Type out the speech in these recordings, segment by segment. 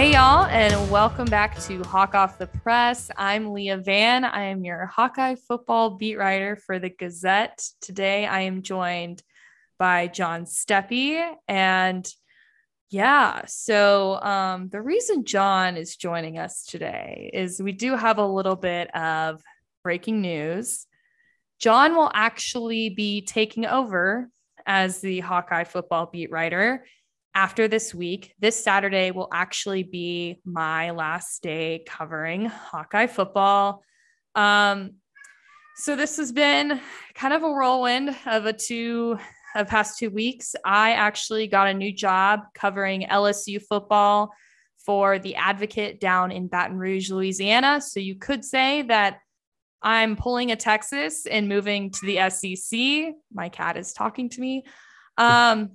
Hey, y'all, and welcome back to Hawk Off the Press. I'm Leah Vann. I am your Hawkeye football beat writer for the Gazette. Today, I am joined by John Steppe. And yeah, so um, the reason John is joining us today is we do have a little bit of breaking news. John will actually be taking over as the Hawkeye football beat writer after this week. This Saturday will actually be my last day covering Hawkeye football. Um, so this has been kind of a whirlwind of a two of past two weeks. I actually got a new job covering LSU football for the Advocate down in Baton Rouge, Louisiana. So you could say that I'm pulling a Texas and moving to the SEC. My cat is talking to me. Um,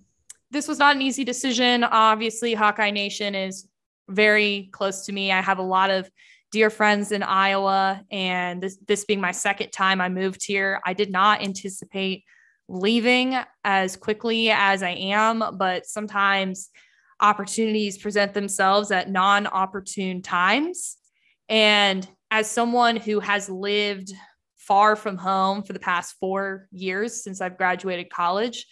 this was not an easy decision. Obviously, Hawkeye Nation is very close to me. I have a lot of dear friends in Iowa, and this, this being my second time I moved here, I did not anticipate leaving as quickly as I am, but sometimes opportunities present themselves at non opportune times. And as someone who has lived far from home for the past four years since I've graduated college,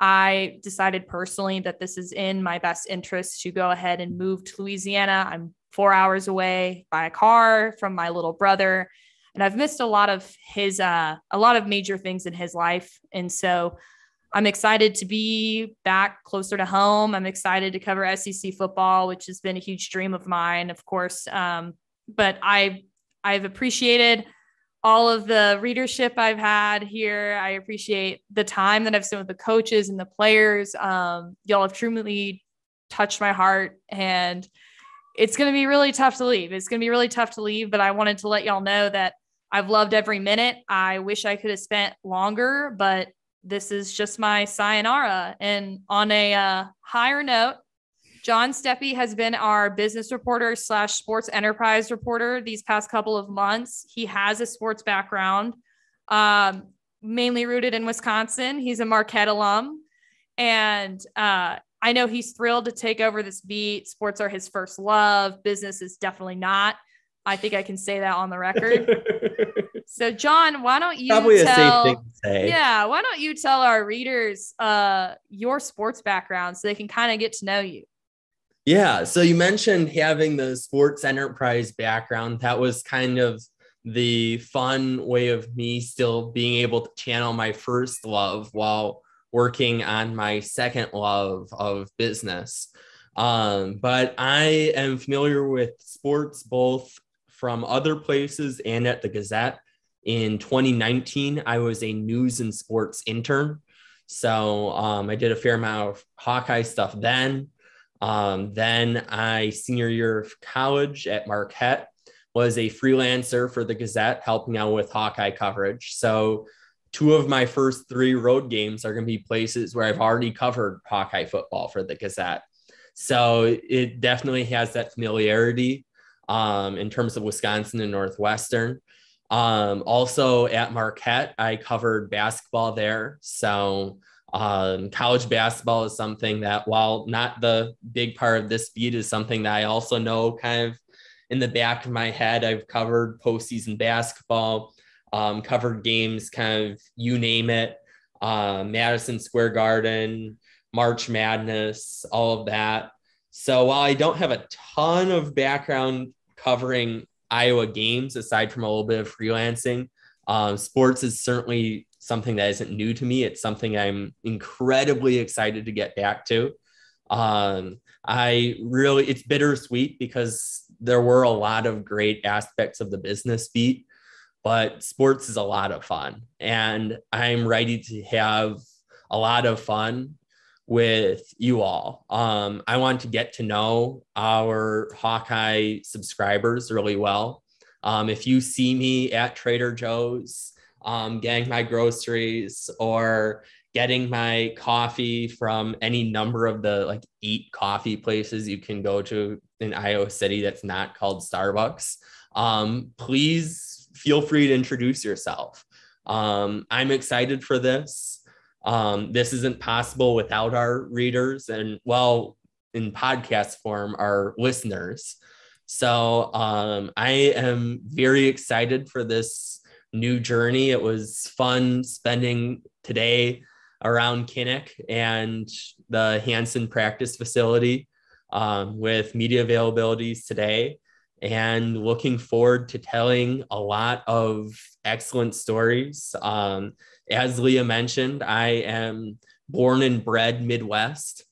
I decided personally that this is in my best interest to go ahead and move to Louisiana. I'm four hours away by a car from my little brother. And I've missed a lot of his, uh, a lot of major things in his life. And so I'm excited to be back closer to home. I'm excited to cover SEC football, which has been a huge dream of mine, of course. Um, but I, I've appreciated all of the readership I've had here. I appreciate the time that I've spent with the coaches and the players. Um, y'all have truly touched my heart, and it's going to be really tough to leave. It's going to be really tough to leave, but I wanted to let y'all know that I've loved every minute. I wish I could have spent longer, but this is just my sayonara. And on a uh, higher note, John Steppe has been our business reporter slash sports enterprise reporter these past couple of months. He has a sports background, um, mainly rooted in Wisconsin. He's a Marquette alum. And uh, I know he's thrilled to take over this beat. Sports are his first love, business is definitely not. I think I can say that on the record. so, John, why don't you Probably tell, a safe thing to say. Yeah, why don't you tell our readers uh, your sports background so they can kind of get to know you? Yeah. So you mentioned having the sports enterprise background. That was kind of the fun way of me still being able to channel my first love while working on my second love of business. Um, but I am familiar with sports both from other places and at the Gazette. In 2019, I was a news and sports intern. So um, I did a fair amount of Hawkeye stuff then. Um, then I, senior year of college at Marquette, was a freelancer for the Gazette, helping out with Hawkeye coverage. So, two of my first three road games are going to be places where I've already covered Hawkeye football for the Gazette. So, it definitely has that familiarity um, in terms of Wisconsin and Northwestern. Um, also at Marquette, I covered basketball there. So, um, college basketball is something that, while not the big part of this beat, is something that I also know kind of in the back of my head. I've covered postseason basketball, um, covered games, kind of you name it, uh, Madison Square Garden, March Madness, all of that. So while I don't have a ton of background covering Iowa games, aside from a little bit of freelancing, um, sports is certainly something that isn't new to me. It's something I'm incredibly excited to get back to. Um, I really, it's bittersweet because there were a lot of great aspects of the business beat, but sports is a lot of fun. And I'm ready to have a lot of fun with you all. Um, I want to get to know our Hawkeye subscribers really well. Um, if you see me at Trader Joe's, um, getting my groceries or getting my coffee from any number of the like eight coffee places you can go to in Iowa City that's not called Starbucks, um, please feel free to introduce yourself. Um, I'm excited for this. Um, this isn't possible without our readers. And well, in podcast form our listeners. So um, I am very excited for this new journey. It was fun spending today around Kinnick and the Hansen practice facility um, with media availabilities today and looking forward to telling a lot of excellent stories. Um, as Leah mentioned, I am born and bred Midwest.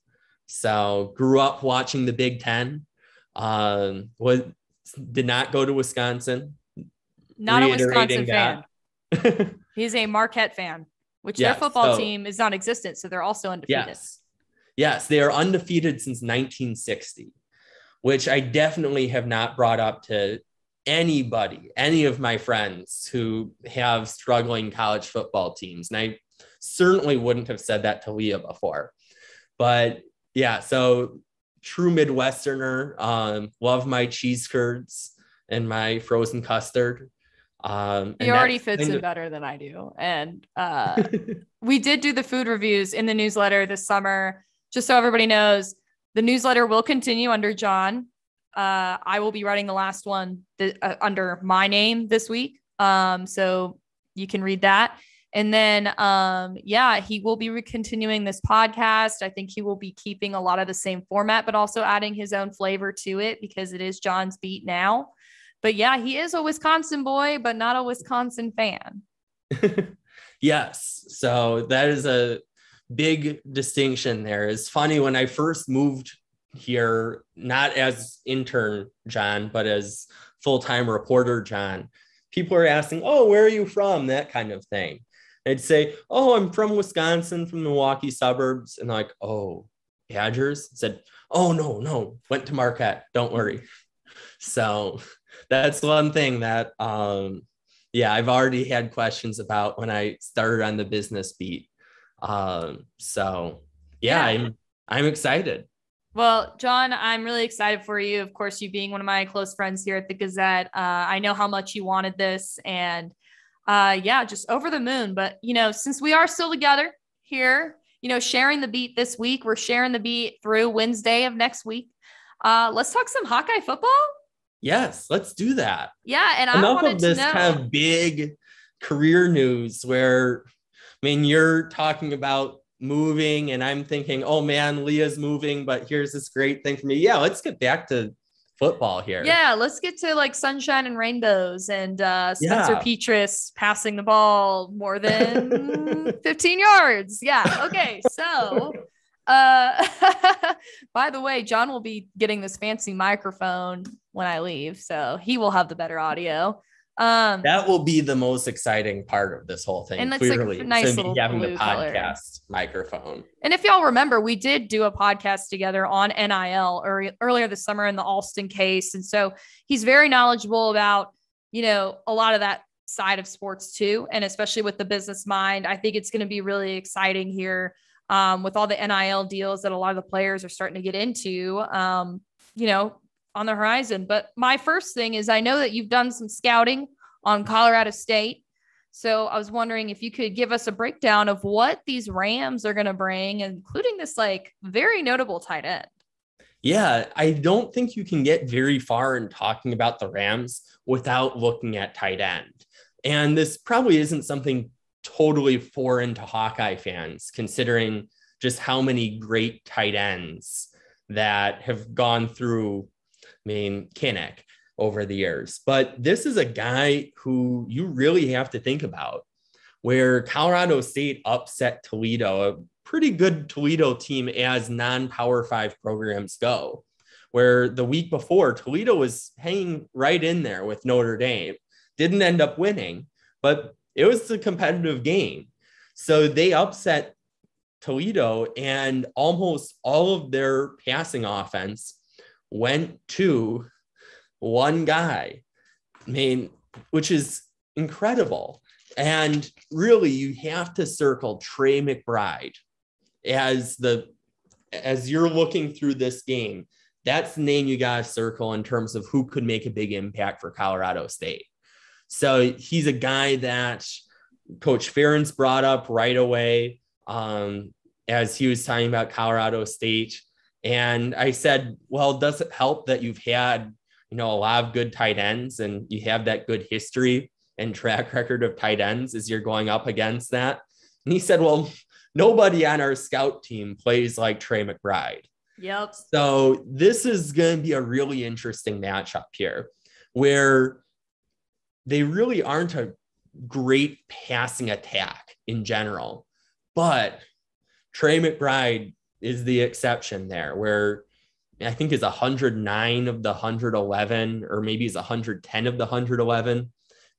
So grew up watching the Big Ten. Um, was did not go to Wisconsin. Not a Wisconsin fan. He's a Marquette fan, which yes, their football so, team is non-existent, so they're also undefeated. Yes, yes, they are undefeated since 1960 which I definitely have not brought up to anybody, any of my friends who have struggling college football teams. And I certainly wouldn't have said that to Leah before. But yeah, so true Midwesterner, um, love my cheese curds and my frozen custard. Um, he already fits in of- better than I do. And uh, we did do the food reviews in the newsletter this summer, just so everybody knows. The newsletter will continue under John. Uh, I will be writing the last one th- uh, under my name this week. Um, so you can read that. And then, um, yeah, he will be re- continuing this podcast. I think he will be keeping a lot of the same format, but also adding his own flavor to it because it is John's beat now. But yeah, he is a Wisconsin boy, but not a Wisconsin fan. yes. So that is a big distinction there. It's funny when I first moved here, not as intern John, but as full time reporter John, people are asking, Oh, where are you from? That kind of thing. I'd say, Oh, I'm from Wisconsin, from the Milwaukee suburbs. And like, Oh, Badgers? I said, Oh, no, no, went to Marquette. Don't worry. So that's one thing that, um, yeah, I've already had questions about when I started on the business beat um, so yeah, yeah, I'm I'm excited. Well, John, I'm really excited for you. Of course, you being one of my close friends here at the Gazette. Uh, I know how much you wanted this, and uh, yeah, just over the moon. But you know, since we are still together here, you know, sharing the beat this week, we're sharing the beat through Wednesday of next week. Uh, let's talk some Hawkeye football. Yes, let's do that. Yeah, and enough of this kind of big career news where I mean, you're talking about moving, and I'm thinking, oh man, Leah's moving, but here's this great thing for me. Yeah, let's get back to football here. Yeah, let's get to like sunshine and rainbows and uh, Spencer yeah. Petras passing the ball more than 15 yards. Yeah. Okay. So, uh, by the way, John will be getting this fancy microphone when I leave, so he will have the better audio. Um, that will be the most exciting part of this whole thing. And it's clearly, like nice little having the podcast color. microphone. And if y'all remember, we did do a podcast together on NIL or, earlier this summer in the Alston case, and so he's very knowledgeable about you know a lot of that side of sports too, and especially with the business mind. I think it's going to be really exciting here um, with all the NIL deals that a lot of the players are starting to get into. Um, you know, on the horizon. But my first thing is I know that you've done some scouting on Colorado State. So I was wondering if you could give us a breakdown of what these Rams are going to bring, including this like very notable tight end. Yeah, I don't think you can get very far in talking about the Rams without looking at tight end. And this probably isn't something totally foreign to Hawkeye fans, considering just how many great tight ends that have gone through mean, Kinnick over the years. But this is a guy who you really have to think about where Colorado State upset Toledo, a pretty good Toledo team as non Power Five programs go. Where the week before, Toledo was hanging right in there with Notre Dame, didn't end up winning, but it was a competitive game. So they upset Toledo, and almost all of their passing offense went to one guy. I mean, which is incredible. And really, you have to circle Trey McBride as the as you're looking through this game. That's the name you got to circle in terms of who could make a big impact for Colorado State. So he's a guy that Coach Ferentz brought up right away um, as he was talking about Colorado State And I said, well, does it help that you've had, you know, a lot of good tight ends and you have that good history and track record of tight ends as you're going up against that? And he said, well, nobody on our scout team plays like Trey McBride. Yep. So this is going to be a really interesting matchup here where they really aren't a great passing attack in general, but Trey McBride is the exception there, where I think is 109 of the 111, or maybe is 110 of the 111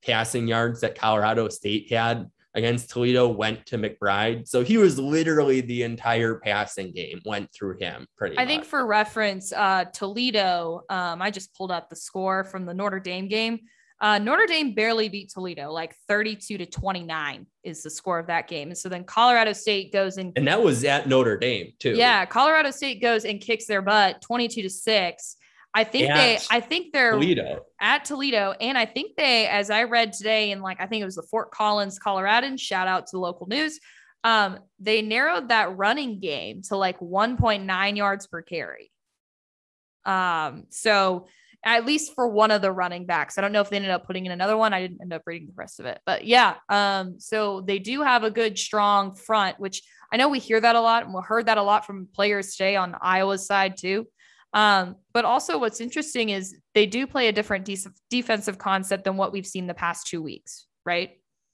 passing yards that Colorado State had against Toledo went to McBride. So he was literally the entire passing game went through him pretty I much. think for reference, uh, Toledo, um, I just pulled up the score from the Notre Dame game. Uh, Notre Dame barely beat Toledo, like 32 to 29 is the score of that game. And so then Colorado State goes and and that was at Notre Dame too. yeah, Colorado State goes and kicks their butt 22 to 6. I think At they I think they're Toledo. at Toledo. And I think they, as I read today, in like I think it was the Fort Collins, Coloradoan, shout out to the local news. Um, they narrowed that running game to like 1.9 yards per carry. Um, so at least for one of the running backs. I don't know if they ended up putting in another one. I didn't end up reading the rest of it. But yeah, um, so they do have a good, strong front, which I know we hear that a lot and we heard that a lot from players today on Iowa's side too. Um, but also what's interesting is they do play a different de- defensive concept than what we've seen the past two weeks, right?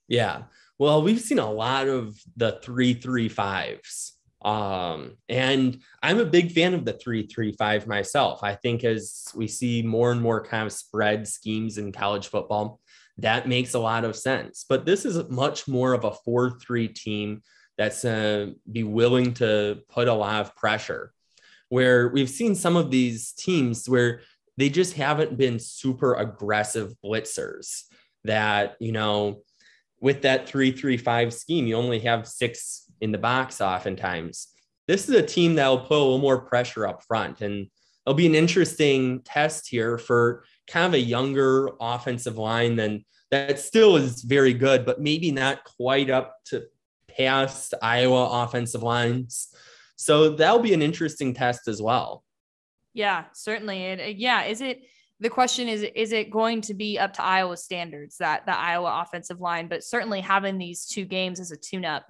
Yeah. Well, we've seen a lot of the three three fives. Um, and I'm a big fan of the three three five myself. I think as we see more and more kind of spread schemes in college football, that makes a lot of sense. But this is much more of a four three team that's uh, be willing to put a lot of pressure. Where we've seen some of these teams where they just haven't been super aggressive blitzers that, you know, with that 335 scheme, you only have six in the box oftentimes. This is a team that will put a little more pressure up front. And it'll be an interesting test here for kind of a younger offensive line than that still is very good, but maybe not quite up to past Iowa offensive lines. So that'll be an interesting test as well. Yeah, certainly. And uh, yeah, is it the question is is it going to be up to Iowa standards that the Iowa offensive line? But certainly having these two games as a tune-up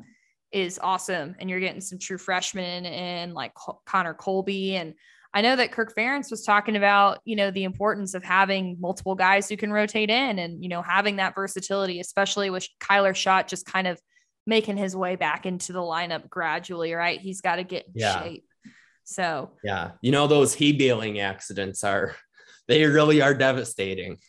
is awesome, and you're getting some true freshmen and like Connor Colby and. I know that Kirk Ferentz was talking about, you know, the importance of having multiple guys who can rotate in and, you know, having that versatility, especially with Kyler Schott just kind of making his way back into the lineup gradually, right? He's got to get in Yeah. shape. So Yeah. You know, those hay baling accidents are, they really are devastating.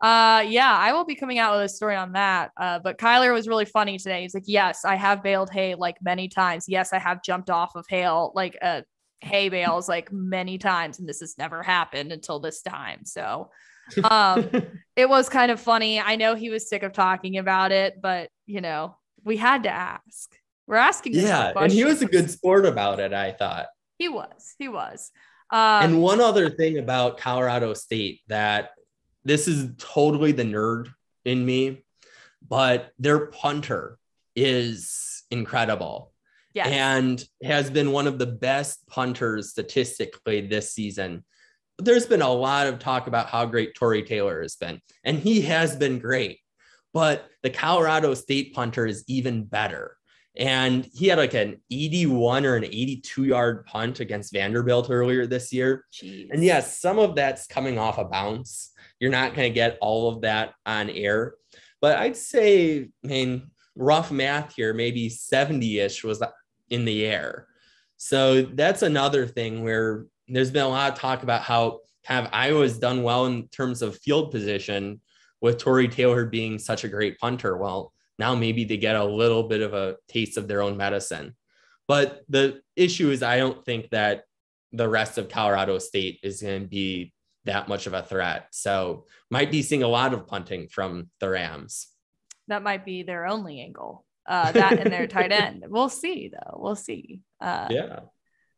Uh, yeah, I will be coming out with a story on that. Uh, but Kyler was really funny today. He's like, "Yes, I have bailed hay like many times. Yes, I have jumped off of hail like uh hay bales like many times, and this has never happened until this time." So, um, it was kind of funny. I know he was sick of talking about it, but you know, we had to ask. We're asking. yeah. And he was a good sport about it, I thought. He was. He was. Um, and one other thing about Colorado State that this is totally the nerd in me, but their punter is incredible yes. and has been one of the best punters statistically this season. There's been a lot of talk about how great Tory Taylor has been, and he has been great. But the Colorado State punter is even better. And he had like an 81 or an 82 yard punt against Vanderbilt earlier this year. Jeez. And yes, some of that's coming off a bounce. You're not going to get all of that on air. But I'd say, I mean, rough math here, maybe 70 ish was in the air. So that's another thing where there's been a lot of talk about how kind of Iowa's done well in terms of field position with Tory Taylor being such a great punter. Well, now maybe they get a little bit of a taste of their own medicine. But the issue is, I don't think that the rest of Colorado State is going to be that much of a threat. So might be seeing a lot of punting from the Rams. that might be their only angle. Uh, that and their tight end. We'll see though. We'll see. Uh, Yeah.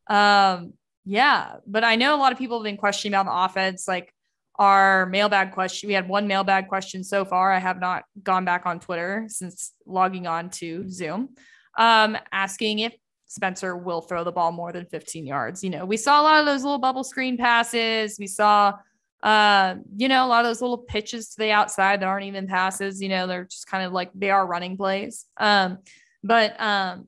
Um, yeah, but I know a lot of people have been questioning about the offense, like our mailbag question. We had one mailbag question so far. I have not gone back on Twitter since logging on to Zoom, um, asking if Spencer will throw the ball more than 15 yards. You know, we saw a lot of those little bubble screen passes. We saw, uh, you know, a lot of those little pitches to the outside that aren't even passes. You know, they're just kind of like they are running plays. Um, but um,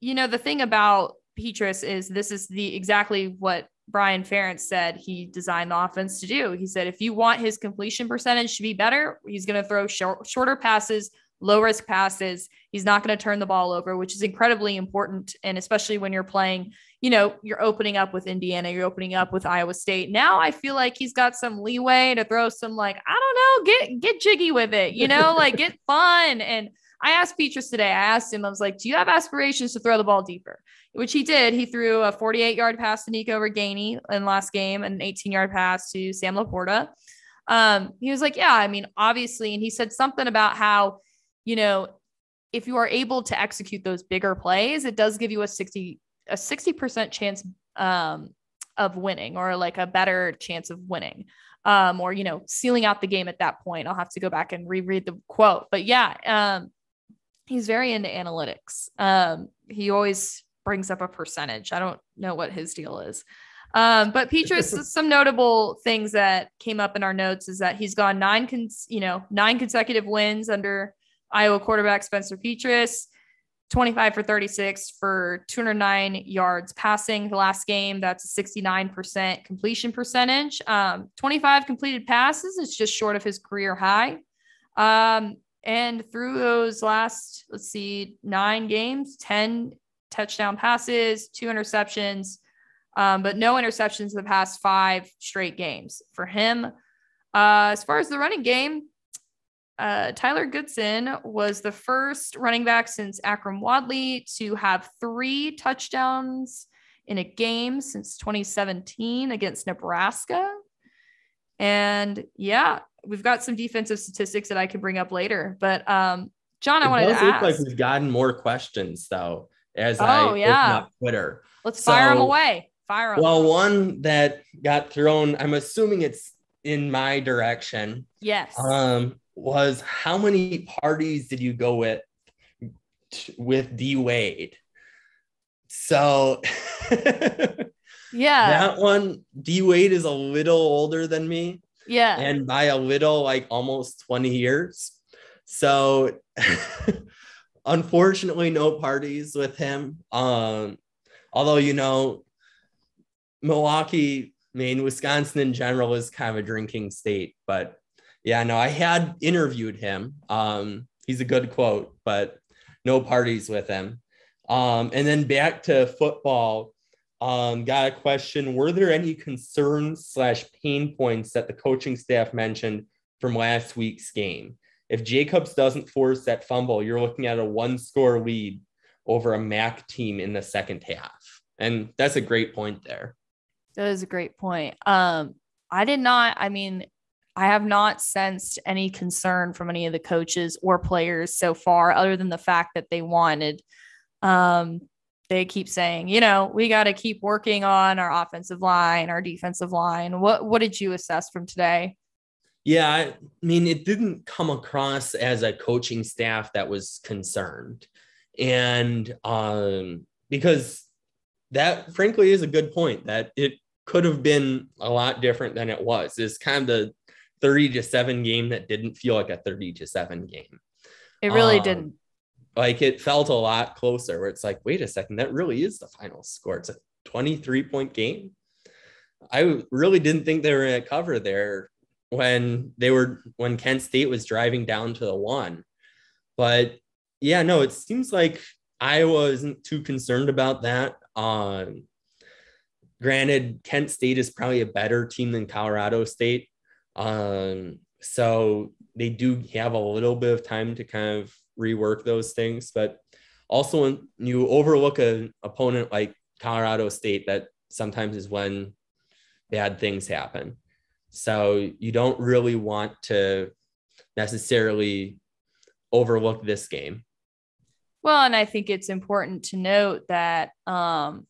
you know, the thing about Petras is this is the exactly what Brian Ferentz said he designed the offense to do. He said if you want his completion percentage to be better, he's going to throw short, shorter passes, low risk passes. He's not going to turn the ball over, which is incredibly important. And especially when you're playing, you know, you're opening up with Indiana, you're opening up with Iowa State. Now I feel like he's got some leeway to throw some like, I don't know, get get jiggy with it, you know, like get fun. And I asked Petras today, I asked him, I was like, do you have aspirations to throw the ball deeper? Which he did. He threw a 48 yard pass to Nico Ragaini in last game, and an 18 yard pass to Sam LaPorta. Um, he was like, yeah, I mean, obviously, and he said something about how you know, if you are able to execute those bigger plays, it does give you a 60 a 60% chance um, of winning or like a better chance of winning. Um, or you know, sealing out the game at that point. I'll have to go back and reread the quote. But yeah, um, he's very into analytics. Um, he always brings up a percentage. I don't know what his deal is. Um, but Petras, some notable things that came up in our notes is that he's gone nine, cons- you know, nine consecutive wins under Iowa quarterback Spencer Petras. 25 for 36 for 209 yards passing the last game. That's a 69% completion percentage. Um, 25 completed passes is just short of his career high. Um, and through those last, let's see, nine games, 10 touchdown passes, two interceptions, um, but no interceptions in the past five straight games for him. Uh, as far as the running game, uh, Tyler Goodson was the first running back since Akrum Wadley to have three touchdowns in a game since 2017 against Nebraska. And yeah, we've got some defensive statistics that I can bring up later. But um, John, I wanted to ask. like we've gotten more questions though as oh, I yeah. open up Twitter. Let's so, fire them away. Fire them. Well, one that got thrown, I'm assuming it's in my direction. Yes. Um, was how many parties did you go with with D Wade? So yeah, that one D Wade is a little older than me. Yeah, and by a little, like almost 20 years. So unfortunately, no parties with him. Um, although you know, Milwaukee, Maine, Wisconsin in general is kind of a drinking state, but yeah, no, I had interviewed him. Um, he's a good quote, but no parties with him. Um, and then back to football. Um, got a question. Were there any concerns slash pain points that the coaching staff mentioned from last week's game? If Jacobs doesn't force that fumble, you're looking at a one score lead over a MAC team in the second half. And that's a great point there. That is a great point. Um, I did not, I mean, I have not sensed any concern from any of the coaches or players so far, other than the fact that they wanted. Um, they keep saying, you know, we got to keep working on our offensive line, our defensive line. What what did you assess from today? Yeah, I mean, it didn't come across as a coaching staff that was concerned, and um, because that, frankly, is a good point that it could have been a lot different than it was. It's kind of the 30 to 7 game that didn't feel like a 30 to 7 game. It really um, didn't. Like it felt a lot closer where it's like, wait a second, that really is the final score. It's a 23 point game. I really didn't think they were going to cover there when they were when Kent State was driving down to the one. But yeah, no, it seems like Iowa isn't too concerned about that. Um, granted, Kent State is probably a better team than Colorado State, um, so they do have a little bit of time to kind of rework those things. But also, when you overlook an opponent like Colorado State, that sometimes is when bad things happen. So you don't really want to necessarily overlook this game. Well, and I think it's important to note that, um,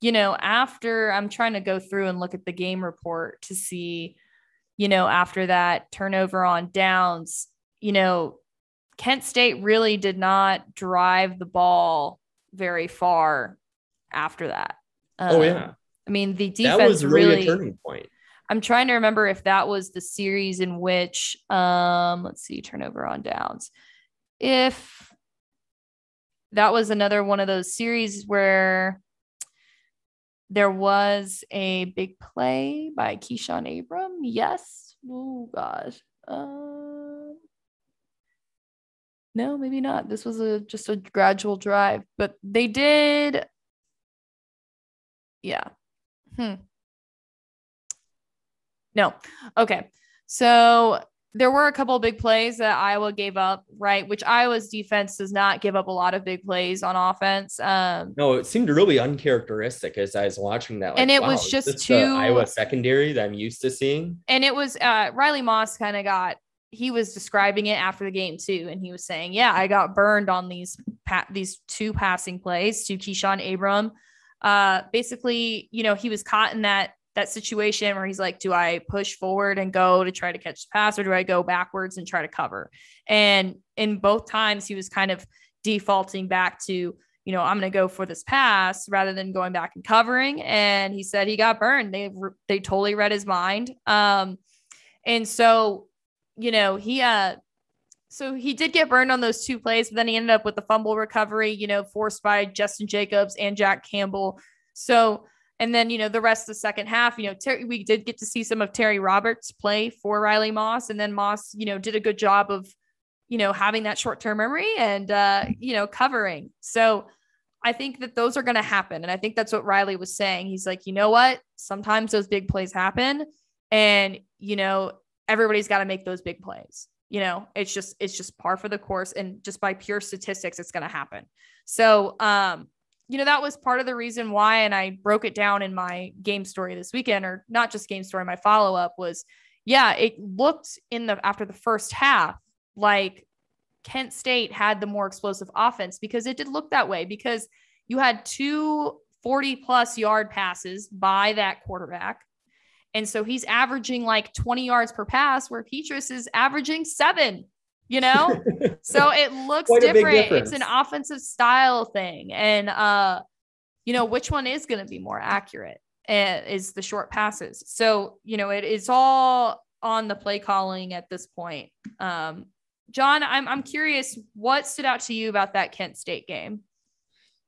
you know, after I'm trying to go through and look at the game report to see you know, after that turnover on downs, you know, Kent State really did not drive the ball very far after that. Um, oh yeah. I mean, the defense that was really, really a turning point. I'm trying to remember if that was the series in which, um, let's see, turnover on downs. If that was another one of those series where there was a big play by Keshunn Abram. Yes. Oh gosh. Uh, no, maybe not. This was a just a gradual drive, but they did. Yeah. Hmm. No. Okay. So there were a couple of big plays that Iowa gave up, right? Which Iowa's defense does not give up a lot of big plays on offense. Um, no, it seemed really uncharacteristic as I was watching that. Like, and it wow, was just too Iowa secondary that I'm used to seeing. And it was uh, Riley Moss kind of got he was describing it after the game too, and he was saying, "Yeah, I got burned on these pa- these two passing plays to Keshunn Abram." Uh, basically, you know, he was caught in that that situation where he's like, do I push forward and go to try to catch the pass or do I go backwards and try to cover? And in both times, he was kind of defaulting back to, you know, I'm going to go for this pass rather than going back and covering. And he said he got burned. They they totally read his mind. Um, and so, you know, he uh, so he did get burned on those two plays, but then he ended up with the fumble recovery, you know, forced by Justin Jacobs and Jack Campbell. So and then, you know, the rest of the second half, you know, Terry, we did get to see some of Terry Roberts play for Riley Moss. And then Moss, you know, did a good job of, you know, having that short term memory and, uh, you know, covering. So I think that those are going to happen. And I think that's what Riley was saying. He's like, you know what? Sometimes those big plays happen. And, you know, everybody's got to make those big plays. You know, it's just, it's just par for the course. And just by pure statistics, it's going to happen. So, um, you know, that was part of the reason why, and I broke it down in my game story this weekend, or not just game story, my follow up was, yeah, it looked in the after the first half like Kent State had the more explosive offense because it did look that way because you had two 40 plus yard passes by that quarterback. And so he's averaging like 20 yards per pass, where Petras is averaging seven you know? So it looks different. It's an offensive style thing. And uh you know which one is going to be more accurate uh, is the short passes. So you know it is all on the play calling at this point. Um john i'm i'm curious what stood out to you about that kent state game?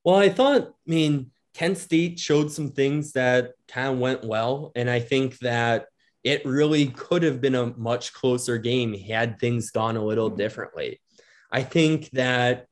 Well i thought i mean kent state showed some things that kind of went well. And i think that it really could have been a much closer game had things gone a little differently. I think that,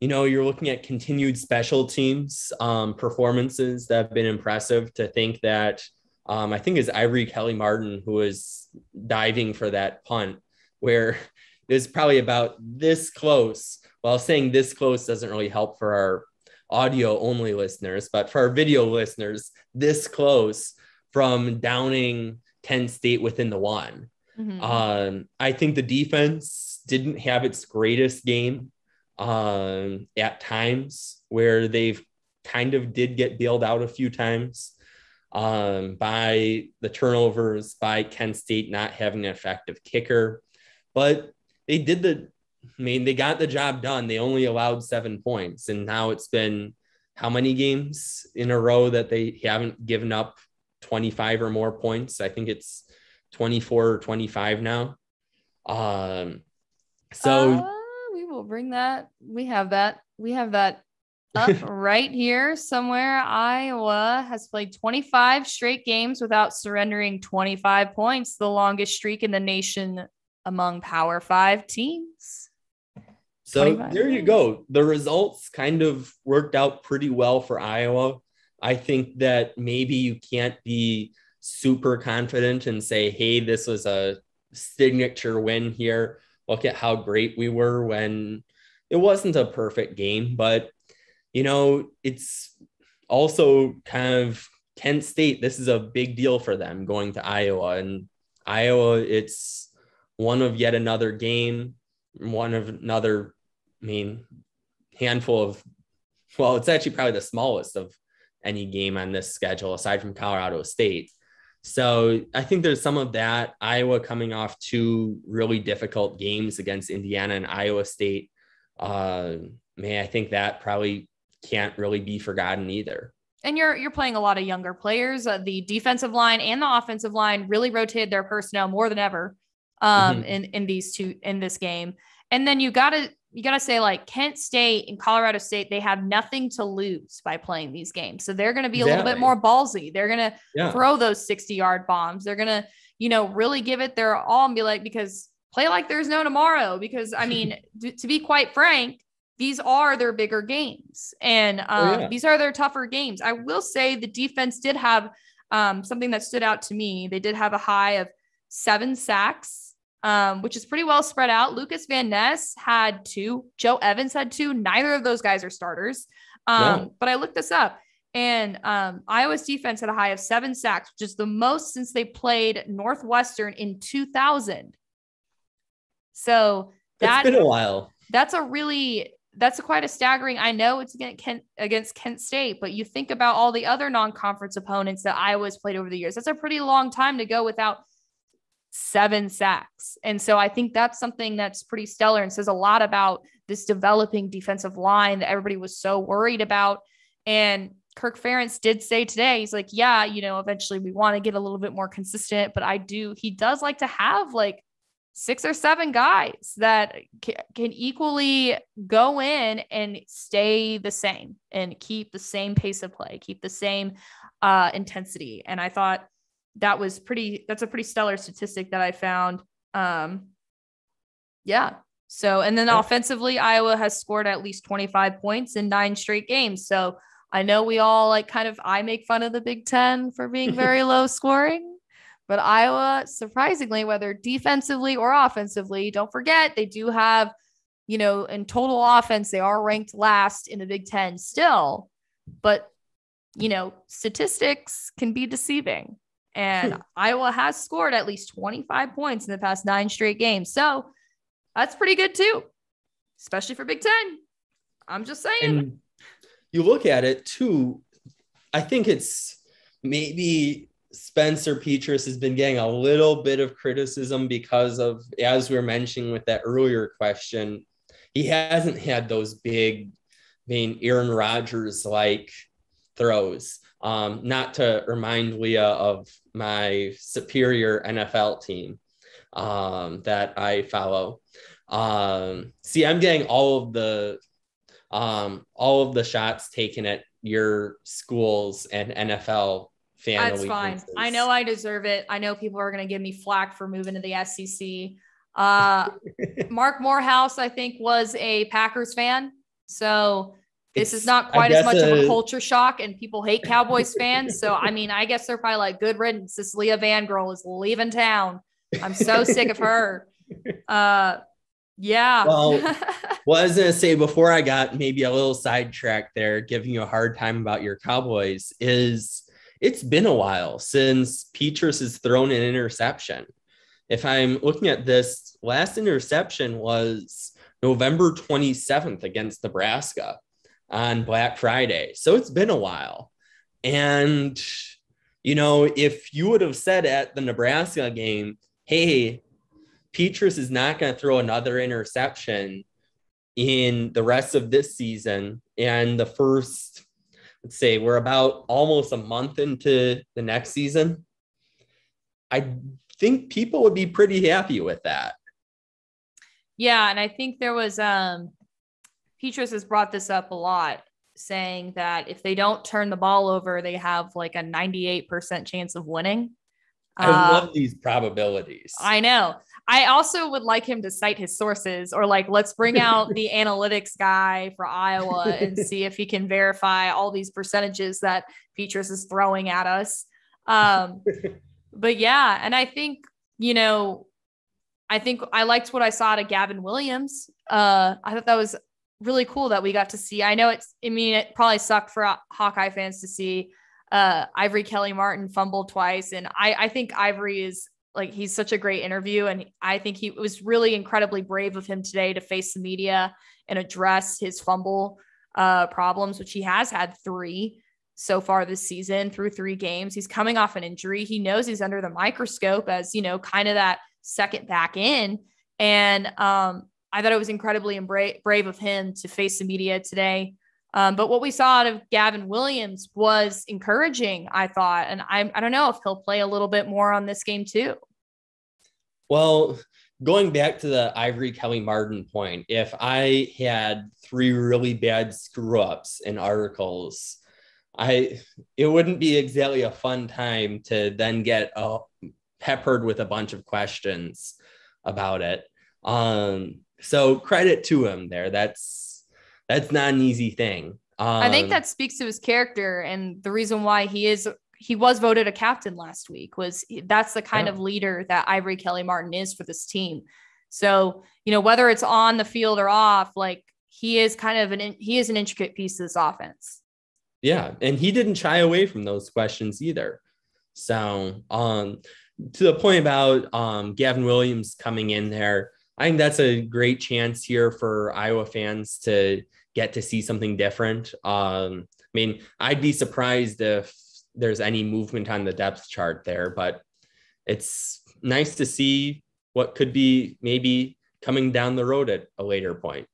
you know, you're looking at continued special teams um, performances that have been impressive to think that um, I think is Ivory Kelly Martin who was diving for that punt where it was probably about this close. Well, saying this close doesn't really help for our audio only listeners, but for our video listeners, this close from downing Kent State within the one. Mm-hmm. Um, I think the defense didn't have its greatest game um, at times where they've kind of did get bailed out a few times um, by the turnovers, by Kent State not having an effective kicker. But they did the, I mean, they got the job done. They only allowed seven points. And now it's been how many games in a row that they haven't given up 25 or more points. I think it's 24 or 25 now. Um, so uh, we will bring that. We have that. We have that up right here somewhere. Iowa has played 25 straight games without surrendering 25 points, the longest streak in the nation among Power Five teams. So there you go. The results kind of worked out pretty well for Iowa. I think that maybe you can't be super confident and say, hey, this was a signature win here. Look at how great we were when it wasn't a perfect game, but you know, it's also kind of Kent State. This is a big deal for them going to Iowa. And Iowa, it's one of yet another game, one of another, I mean, handful of, well, it's actually probably the smallest of any game on this schedule aside from Colorado State. So I think there's some of that. Iowa coming off two really difficult games against Indiana and Iowa State. Uh, man, I think that probably can't really be forgotten either. And you're you're playing a lot of younger players. Uh, the defensive line and the offensive line really rotated their personnel more than ever um, mm-hmm. in in these two in this game. And then you got to you got to say like Kent State and Colorado State, they have nothing to lose by playing these games. So they're going to be exactly. a little bit more ballsy. They're going to yeah. throw those 60 yard bombs. They're going to, you know, really give it their all and be like, because play like there's no tomorrow. Because I mean, to be quite frank, these are their bigger games and oh, um, oh, yeah. these are their tougher games. I will say the defense did have um, something that stood out to me. They did have a high of seven sacks um, which is pretty well spread out. Lucas Van Ness had two, Joe Evans had two. Neither of those guys are starters. Um, no. But I looked this up, and um, Iowa's defense had a high of seven sacks, which is the most since they played Northwestern in 2000. So that's been a while. That's a really that's a quite a staggering. I know it's against Kent, against Kent State, but you think about all the other non-conference opponents that Iowa's played over the years. That's a pretty long time to go without seven sacks. And so I think that's something that's pretty stellar and says a lot about this developing defensive line that everybody was so worried about. And Kirk Ferentz did say today, he's like, yeah, you know, eventually we want to get a little bit more consistent, but I do, he does like to have like six or seven guys that can equally go in and stay the same and keep the same pace of play, keep the same uh, intensity. And I thought that was pretty that's a pretty stellar statistic that I found. Um yeah. So and then yeah. offensively, Iowa has scored at least 25 points in nine straight games. So I know we all like kind of I make fun of the Big Ten for being very low scoring, but Iowa, surprisingly, whether defensively or offensively, don't forget they do have, you know, in total offense, they are ranked last in the Big Ten still, but you know, statistics can be deceiving. And hmm. Iowa has scored at least 25 points in the past nine straight games. So that's pretty good too, especially for Big Ten. I'm just saying. And you look at it too, I think it's maybe Spencer Petras has been getting a little bit of criticism because of, as we were mentioning with that earlier question, he hasn't had those big, I mean, Aaron Rodgers like throws. Um, not to remind Leah of my superior NFL team um, that I follow. Um, see, I'm getting all of the um, all of the shots taken at your schools and NFL fan. That's fine. I know I deserve it. I know people are going to give me flack for moving to the SEC. Uh, Marc Morehouse, I think, was a Packers fan. So this is not quite as much a, of a culture shock, and people hate Cowboys fans. So, I mean, I guess they're probably like, good riddance. This Leah Vann girl is leaving town. I'm so sick of her. Uh, yeah. Well, well, I was going to say before I got maybe a little sidetracked there, giving you a hard time about your Cowboys, is it's been a while since Petras has thrown an interception. If I'm looking at this, last interception was November 27th against Nebraska on Black Friday. So it's been a while. And, you know, if you would have said at the Nebraska game, hey, Petras is not going to throw another interception in the rest of this season and the first, let's say, we're about almost a month into the next season, I think people would be pretty happy with that. Yeah, and I think there was um Petras has brought this up a lot, saying that if they don't turn the ball over, they have like a 98% chance of winning. I uh, love these probabilities. I know. I also would like him to cite his sources or like let's bring out the analytics guy for Iowa and see if he can verify all these percentages that Petras is throwing at us. Um, but yeah, and I think, you know, I think I liked what I saw to Gavin Williams. Uh, I thought that was really cool that we got to see. I know it's, I mean, it probably sucked for Hawkeye fans to see uh, Ivory Kelly Martin fumble twice. And I, I think Ivory is like, he's such a great interview. And I think he was really incredibly brave of him today to face the media and address his fumble uh, problems, which he has had three so far this season through three games. He's coming off an injury. He knows he's under the microscope as, you know, kind of that second back in. And um, I thought it was incredibly brave of him to face the media today. Um, but what we saw out of Gavin Williams was encouraging, I thought. And I, I don't know if he'll play a little bit more on this game too. Well, going back to the Ivory Kelly Martin point, if I had three really bad screw ups in articles, I it wouldn't be exactly a fun time to then get uh, peppered with a bunch of questions about it. Um, so credit to him there. That's that's not an easy thing. Um, I think that speaks to his character and the reason why he is he was voted a captain last week was that's the kind yeah. of leader that Ivory Kelly Martin is for this team. So, you know, whether it's on the field or off, like he is kind of an he is an intricate piece of this offense. Yeah, and he didn't shy away from those questions either. So, um to the point about um Gavin Williams coming in there, I think that's a great chance here for Iowa fans to get to see something different. Um, I mean, I'd be surprised if there's any movement on the depth chart there, but it's nice to see what could be maybe coming down the road at a later point.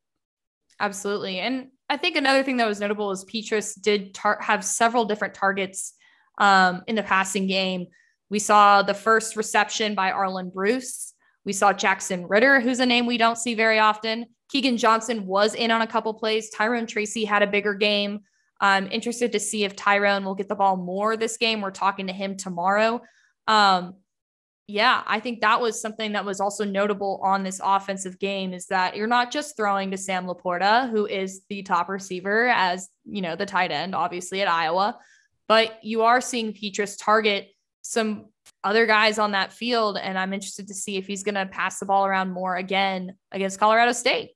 Absolutely. And I think another thing that was notable is Petras did tar- have several different targets um, in the passing game. We saw the first reception by Arland Bruce. We saw Jackson Ritter, who's a name we don't see very often. Keagan Johnson was in on a couple plays. Tyrone Tracy had a bigger game. I'm interested to see if Tyrone will get the ball more this game. We're talking to him tomorrow. Um, yeah, I think that was something that was also notable on this offensive game is that you're not just throwing to Sam LaPorta, who is the top receiver as, you know, the tight end, obviously at Iowa, but you are seeing Petras target some other guys on that field. And I'm interested to see if he's going to pass the ball around more again against Colorado State.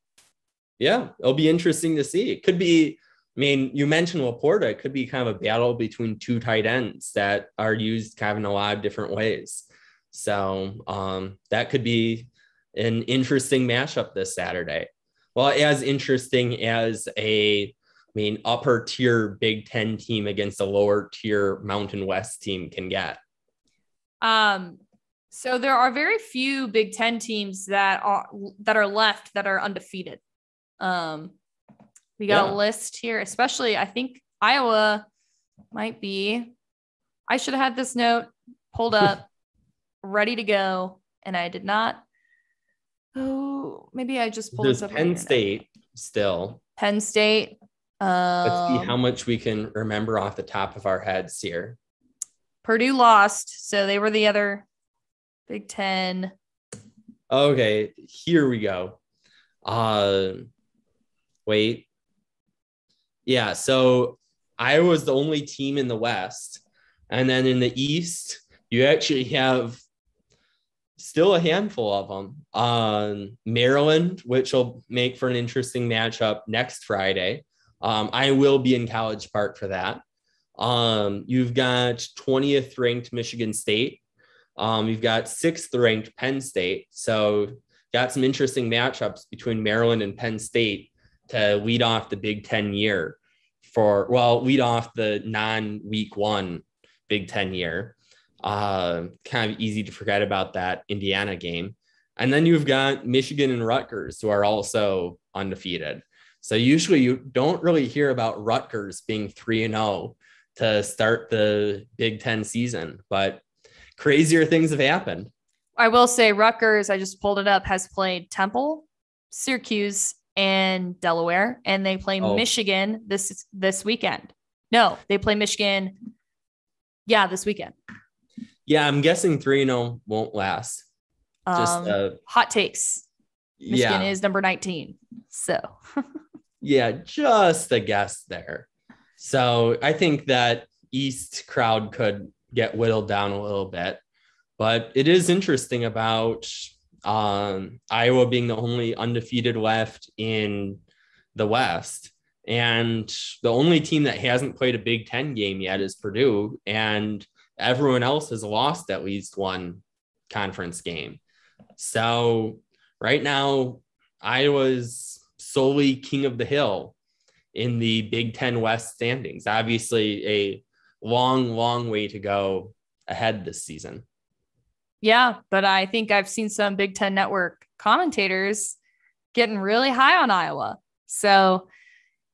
Yeah, it'll be interesting to see. It could be I mean, you mentioned LaPorta. It could be kind of a battle between two tight ends that are used kind of in a lot of different ways. So um, that could be an interesting mashup this Saturday. Well, as interesting as a, I mean, upper tier Big Ten team against a lower tier Mountain West team can get. Um, so there are very few Big Ten teams that are that are left that are undefeated. Um, we got yeah. a list here, especially I think Iowa might be. I should have had this note pulled up, ready to go, and I did not. Oh, maybe I just pulled There's this up. Penn State still. Penn State. Um, Let's see how um, much we can remember off the top of our heads here. Purdue lost, so they were the other Big Ten. Okay, here we go. Uh, wait, yeah. So Iowa was the only team in the West. And then in the East, you actually have still a handful of them. Um, Maryland, which will make for an interesting matchup next Friday. Um, I will be in College Park for that. Um, you've got 20th ranked Michigan State. Um, you've got sixth ranked Penn State. So got some interesting matchups between Maryland and Penn State to lead off the Big Ten year for, well, lead off the non week one Big Ten year. Uh, kind of easy to forget about that Indiana game. And then you've got Michigan and Rutgers, who are also undefeated. So usually you don't really hear about Rutgers being 3 and 0 to start the Big Ten season, but crazier things have happened. I will say Rutgers, I just pulled it up, has played Temple, Syracuse, and Delaware, and they play oh. Michigan this this weekend. No, they play Michigan. Yeah, this weekend. Yeah, I'm guessing three and zero oh won't last. Just um, uh, hot takes. Michigan yeah. is number 19. So yeah, just a guess there. So I think that East crowd could get whittled down a little bit. But it is interesting about um, Iowa being the only undefeated left in the West. And the only team that hasn't played a Big Ten game yet is Purdue, and everyone else has lost at least one conference game. So right now, Iowa's solely king of the hill in the Big Ten West standings. Obviously, a long, long way to go ahead this season. Yeah, but I think I've seen some Big Ten Network commentators getting really high on Iowa. So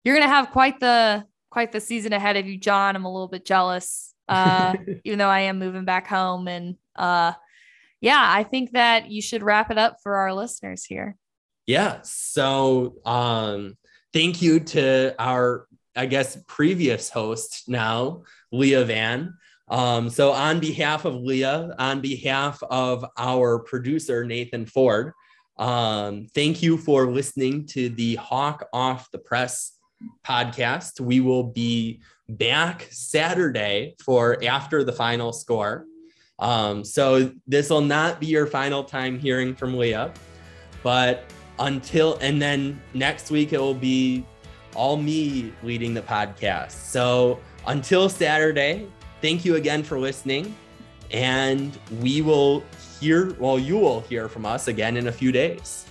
you're gonna have quite the quite the season ahead of you, John. I'm a little bit jealous, uh, even though I am moving back home. And uh, yeah, I think that you should wrap it up for our listeners here. Yeah. So um, thank you to our, I guess, previous host now, Leah Vann. Um, so on behalf of Leah, on behalf of our producer, Nathan Ford, um, thank you for listening to the Hawk Off the Press podcast. We will be back Saturday for after the final score. Um, so this will not be your final time hearing from Leah, but until and then next week it will be all me leading the podcast. So until Saturday, thank you again for listening. And we will hear, well, you will hear from us again in a few days.